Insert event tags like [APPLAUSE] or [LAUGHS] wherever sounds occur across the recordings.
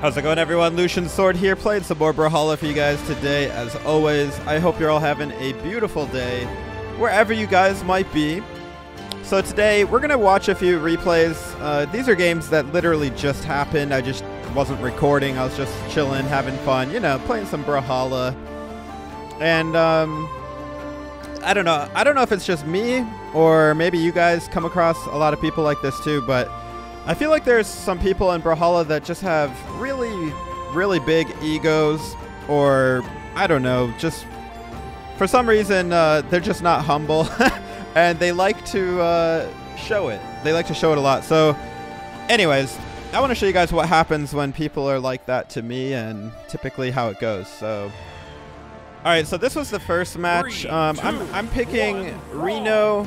How's it going, everyone? Lucian Sword here, playing some more Brawlhalla for you guys today. As always, I hope you're all having a beautiful day, wherever you guys might be. So today, we're going to watch a few replays. Uh, these are games that literally just happened. I just wasn't recording. I was just chilling, having fun, you know, playing some Brawlhalla. And, um, I don't know. I don't know if it's just me, or maybe you guys come across a lot of people like this too, but... I feel like there's some people in Brawlhalla that just have really, really big egos, or I don't know, just for some reason uh, they're just not humble, [LAUGHS] and they like to uh, show it. They like to show it a lot. So, anyways, I want to show you guys what happens when people are like that to me, and typically how it goes. So. All right, so this was the first match. Um, I'm, I'm picking Reno,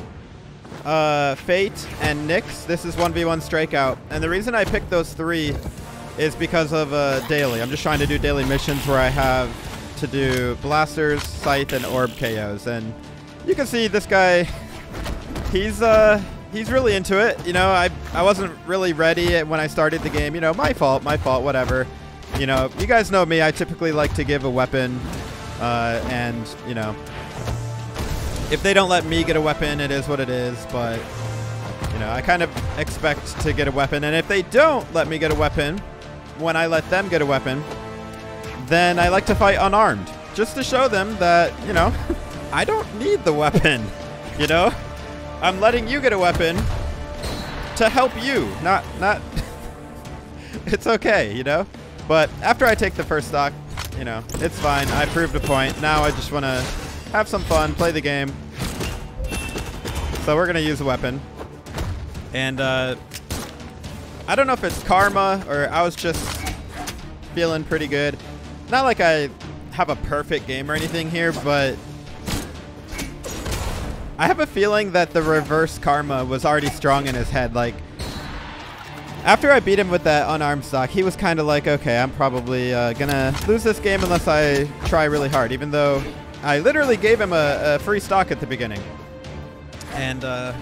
uh, Fate, and Nyx. This is 1v1 Strikeout. And the reason I picked those three is because of uh, daily. I'm just trying to do daily missions where I have to do blasters, scythe, and orb KOs. And you can see this guy, he's uh, he's really into it. You know, I, I wasn't really ready when I started the game. You know, my fault, my fault, whatever. You know, you guys know me. I typically like to give a weapon uh, and, you know, if they don't let me get a weapon, it is what it is. But, you know, I kind of expect to get a weapon. And if they don't let me get a weapon, when I let them get a weapon, then I like to fight unarmed. Just to show them that, you know, [LAUGHS] I don't need the weapon. [LAUGHS] You know? I'm letting you get a weapon to help you. Not, not... [LAUGHS] it's okay, you know? But after I take the first stock, you know, it's fine. I proved a point. Now I just want to have some fun, play the game. So we're to use a weapon. And uh, I don't know if it's karma or I was just feeling pretty good. Not like I have a perfect game or anything here, but I have a feeling that the reverse karma was already strong in his head. Like, after I beat him with that unarmed stock, he was kind of like, okay, I'm probably uh, going to lose this game unless I try really hard, even though I literally gave him a, a free stock at the beginning. And uh,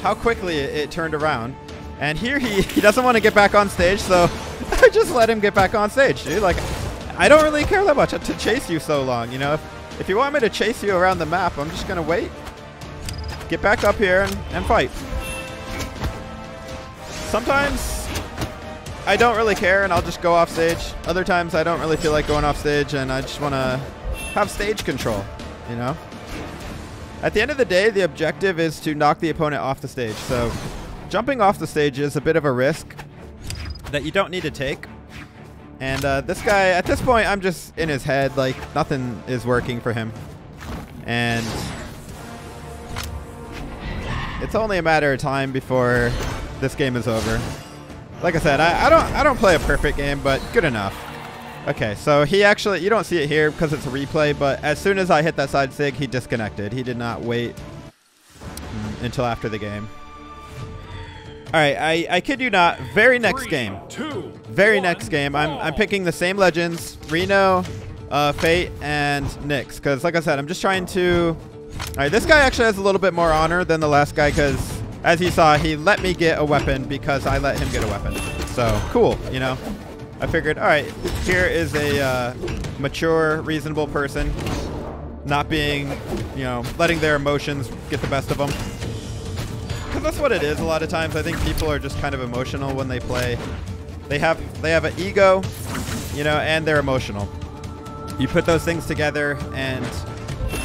how quickly it, it, turned around. And here he, [LAUGHS] he doesn't want to get back on stage, so [LAUGHS] I just let him get back on stage, dude. Like, I don't really care that much to chase you so long, you know? If, if you want me to chase you around the map, I'm just going to wait. Get back up here and, and fight. Sometimes I don't really care and I'll just go off stage. Other times I don't really feel like going off stage and I just want to have stage control, you know? At the end of the day, the objective is to knock the opponent off the stage. So jumping off the stage is a bit of a risk that you don't need to take. And uh, this guy, at this point, I'm just in his head. Like, nothing is working for him. And it's only a matter of time before this game is over. Like I said, I, I don't I don't play a perfect game, but good enough. Okay, so he actually, you don't see it here because it's a replay, but as soon as I hit that side sig, he disconnected. He did not wait until after the game. All right, I, I kid you not, very next Three, game. Two, very one, next game, I'm, I'm picking the same legends, Reno, uh, Fate, and Nyx. Because like I said, I'm just trying to... All right, this guy actually has a little bit more honor than the last guy because, as you saw, he let me get a weapon because I let him get a weapon. So, cool, you know? I figured, all right, here is a uh, mature, reasonable person, not being, you know, letting their emotions get the best of them. Because that's what it is. A lot of times, I think people are just kind of emotional when they play. They have they have an ego, you know, and they're emotional. You put those things together, and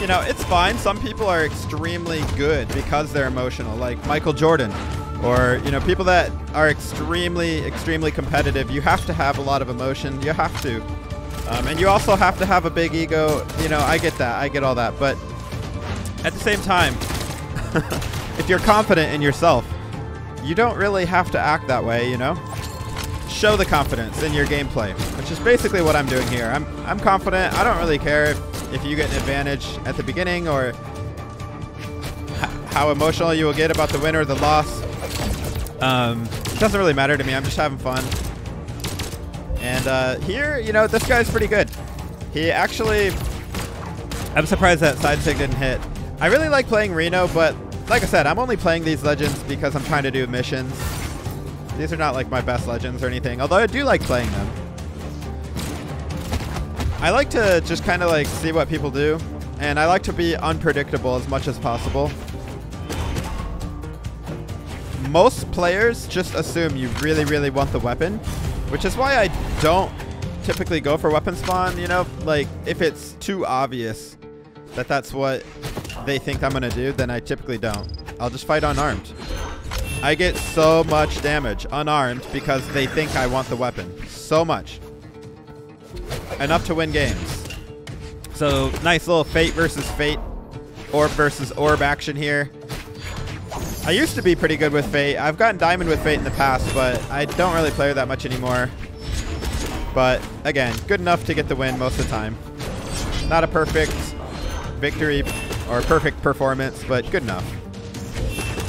you know, it's fine. Some people are extremely good because they're emotional, like Michael Jordan or you know people that are extremely extremely competitive you have to have a lot of emotion. You have to. Um, and you also have to have a big ego. You know i get that. I get all that. But at the same time [LAUGHS] if you're confident in yourself you don't really have to act that way you know? Show the confidence in your gameplay which is basically what i'm doing here. I'm i'm confident. I don't really care if, if you get an advantage at the beginning or how emotional you will get about the win or the loss um, it doesn't really matter to me. I'm just having fun. And uh, here, you know, this guy's pretty good. He actually... I'm surprised that side sig didn't hit. I really like playing Reno, but like I said, I'm only playing these legends because I'm trying to do missions. These are not like my best legends or anything, although I do like playing them. I like to just kind of like see what people do, and I like to be unpredictable as much as possible. Most players just assume you really, really want the weapon, which is why I don't typically go for weapon spawn, you know? Like, if it's too obvious that that's what they think I'm going to do, then I typically don't. I'll just fight unarmed. I get so much damage unarmed because they think I want the weapon. So much. Enough to win games. So, nice little Fate versus Fate. Orb versus Orb action here. I used to be pretty good with Fate. I've gotten Diamond with Fate in the past, but I don't really play her that much anymore. But, again, good enough to get the win most of the time. Not a perfect victory or perfect performance, but good enough.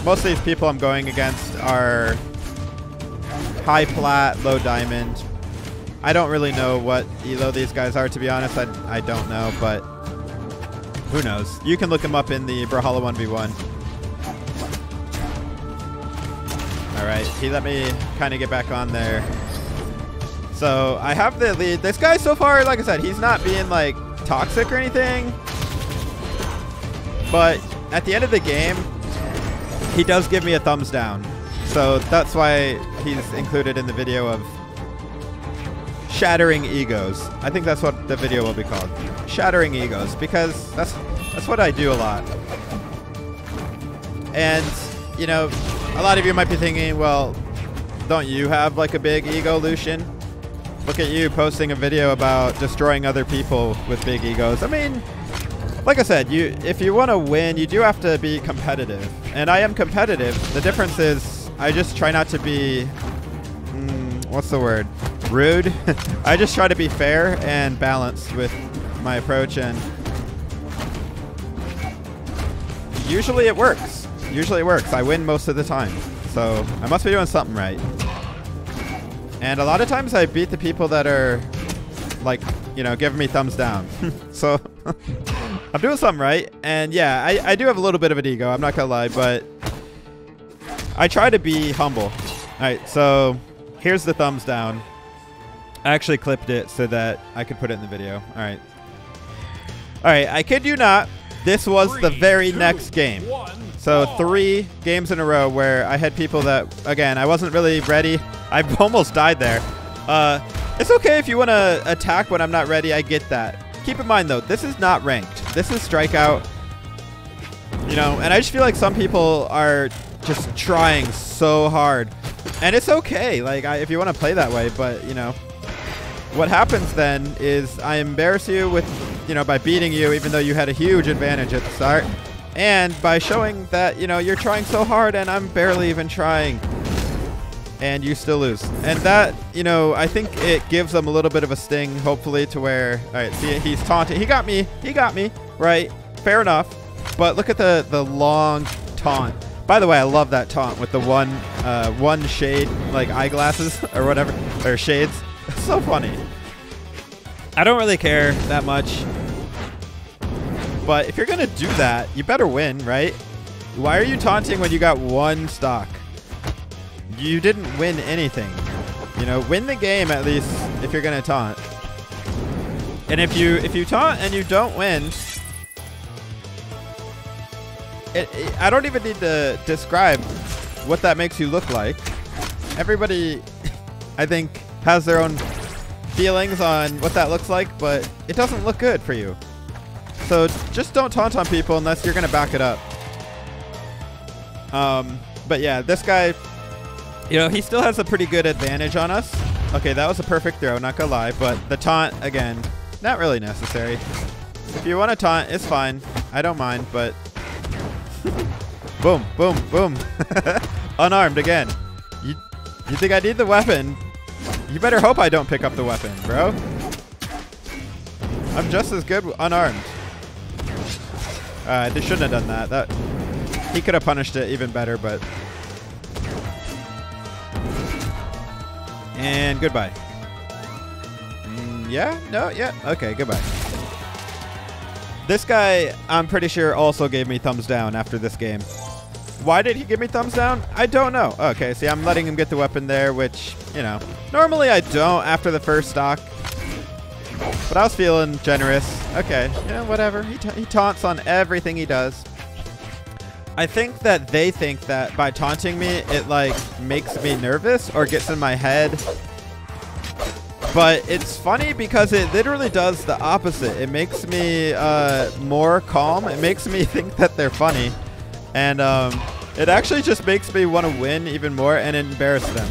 Most of these people I'm going against are high plat, low diamond. I don't really know what elo these guys are, to be honest. I, I don't know, but who knows. You can look them up in the Brawlhalla 1v1. All right, he let me kind of get back on there. So I have the lead. This guy so far, like I said, he's not being like toxic or anything. But at the end of the game, he does give me a thumbs down. So that's why he's included in the video of shattering egos. I think that's what the video will be called. Shattering egos because that's that's what I do a lot. And you know, a lot of you might be thinking, well, don't you have like a big ego, Lucian? Look at you posting a video about destroying other people with big egos. I mean, like I said, you if you want to win, you do have to be competitive. And I am competitive. The difference is I just try not to be, mm, what's the word? Rude. [LAUGHS] I just try to be fair and balanced with my approach and usually it works. Usually it works. I win most of the time. So I must be doing something right. And a lot of times I beat the people that are like, you know, giving me thumbs down. [LAUGHS] so [LAUGHS] I'm doing something right. And yeah, I, I do have a little bit of an ego. I'm not going to lie, but I try to be humble. All right, so here's the thumbs down. I actually clipped it so that I could put it in the video. All right. All right, I kid you not. This was three, the very two, next game. One, so three games in a row where I had people that, again, I wasn't really ready. [LAUGHS] I almost died there. Uh, it's okay if you want to attack when I'm not ready. I get that. Keep in mind, though, this is not ranked. This is strikeout. You know, and I just feel like some people are just trying so hard. And it's okay, like, I, if you want to play that way, but, you know, what happens then is I embarrass you with, you know, by beating you, even though you had a huge advantage at the start. And by showing that, you know, you're trying so hard and I'm barely even trying. And you still lose. And that, you know, I think it gives them a little bit of a sting, hopefully, to where, all right, see, he's taunting. He got me. He got me. Right. Fair enough. But look at the, the long taunt. By the way, I love that taunt with the one uh, one shade, like eyeglasses [LAUGHS] or whatever, or shades. [LAUGHS] So funny. I don't really care that much. But if you're going to do that, you better win, right? Why are you taunting when you got one stock? You didn't win anything. You know, win the game at least if you're going to taunt. And if you if you taunt and you don't win, it, it, I don't even need to describe what that makes you look like. Everybody, [LAUGHS] I think, has their own feelings on what that looks like, but it doesn't look good for you. So just don't taunt on people unless you're going to back it up. Um, but yeah, this guy, you know, he still has a pretty good advantage on us. Okay, that was a perfect throw, not going to lie. But the taunt, again, not really necessary. If you want to taunt, it's fine. I don't mind, but... [LAUGHS] boom, boom, boom. [LAUGHS] Unarmed again. You, you think I need the weapon? You better hope I don't pick up the weapon, bro. I'm just as good unarmed. Uh, they shouldn't have done that. That He could have punished it even better, but... And goodbye. Mm, yeah? No? Yeah? Okay, goodbye. This guy, I'm pretty sure, also gave me thumbs down after this game. Why did he give me thumbs down? I don't know. Okay, see, I'm letting him get the weapon there, which, you know, normally I don't after the first stock. But I was feeling generous. Okay, yeah, whatever. He, ta he taunts on everything he does. I think that they think that by taunting me, it like makes me nervous or gets in my head. But it's funny because it literally does the opposite. It makes me uh, more calm. It makes me [LAUGHS] think that they're funny. And um, it actually just makes me want to win even more and embarrass them.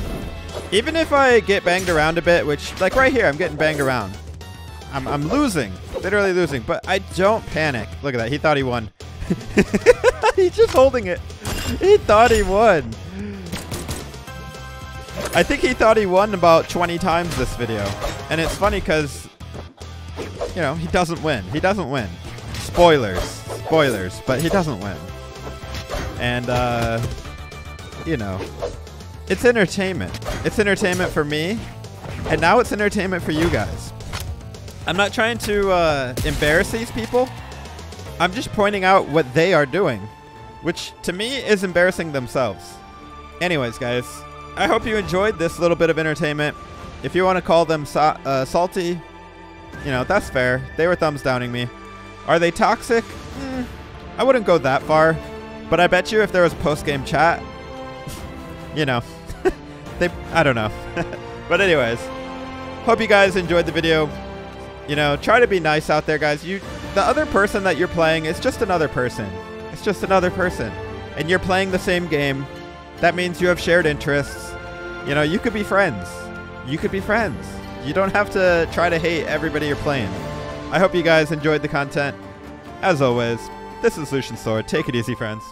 Even if I get banged around a bit, which, like right here, I'm getting banged around. I'm, I'm losing, literally losing, but I don't panic. Look at that. He thought he won. [LAUGHS] He's just holding it. He thought he won. I think he thought he won about 20 times this video. And it's funny because, you know, he doesn't win. He doesn't win. Spoilers. Spoilers. But he doesn't win. And, uh, you know, it's entertainment. It's entertainment for me. And now it's entertainment for you guys. I'm not trying to uh, embarrass these people. I'm just pointing out what they are doing, which to me is embarrassing themselves. Anyways, guys, I hope you enjoyed this little bit of entertainment. If you want to call them so uh, salty, you know, that's fair. They were thumbs downing me. Are they toxic? Mm, I wouldn't go that far. But I bet you if there was post-game chat, [LAUGHS] you know, [LAUGHS] they, I don't know. [LAUGHS] but anyways, hope you guys enjoyed the video. You know, try to be nice out there, guys. You, the other person that you're playing is just another person. It's just another person. And you're playing the same game. That means you have shared interests. You know, you could be friends. You could be friends. You don't have to try to hate everybody you're playing. I hope you guys enjoyed the content. As always, this is Lucian Sword. Take it easy, friends.